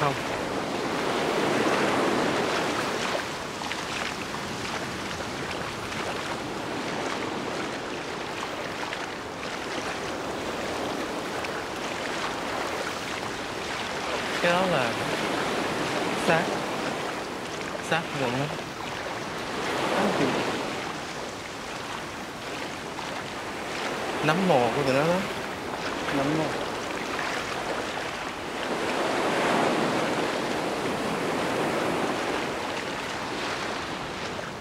không? Cái đó là xác. Xác quận á. Nấm mồ của tụi nó đó. Nấm mồ.